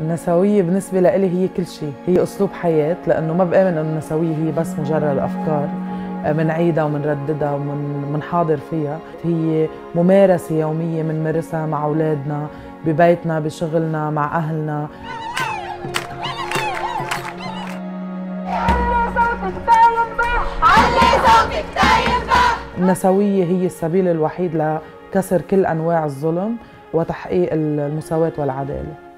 النسوية بالنسبة لإلي هي كل شيء هي أسلوب حياة لأنه ما بآمن أنه النسوية هي بس مجرد أفكار آه، منعيدها ومنرددها ومنحاضر فيها. هي ممارسة يومية منمارسها مع أولادنا ببيتنا بشغلنا مع أهلنا. النسوية هي السبيل الوحيد لكسر كل أنواع الظلم وتحقيق المساواة والعدالة.